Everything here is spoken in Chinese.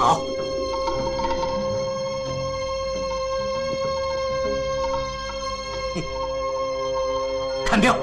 好，看镖。